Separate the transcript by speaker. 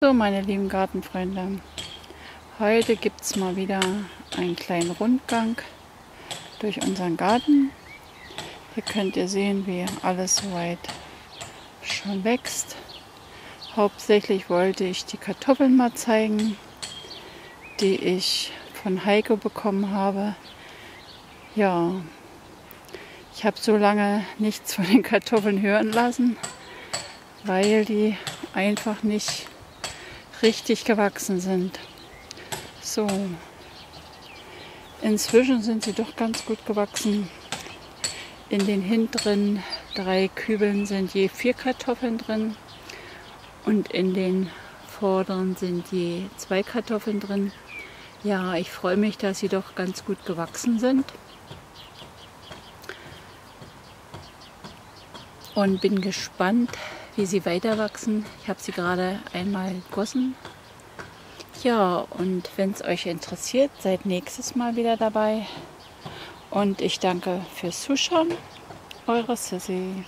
Speaker 1: So, meine lieben Gartenfreunde, heute gibt es mal wieder einen kleinen Rundgang durch unseren Garten. Hier könnt ihr sehen, wie alles soweit schon wächst. Hauptsächlich wollte ich die Kartoffeln mal zeigen, die ich von Heiko bekommen habe. Ja, ich habe so lange nichts von den Kartoffeln hören lassen, weil die einfach nicht richtig gewachsen sind. So, inzwischen sind sie doch ganz gut gewachsen. In den hinteren drei Kübeln sind je vier Kartoffeln drin und in den vorderen sind je zwei Kartoffeln drin. Ja, ich freue mich, dass sie doch ganz gut gewachsen sind. Und bin gespannt, wie sie weiter wachsen. Ich habe sie gerade einmal gegossen. Ja, und wenn es euch interessiert, seid nächstes Mal wieder dabei. Und ich danke fürs Zuschauen. Eure Sissy.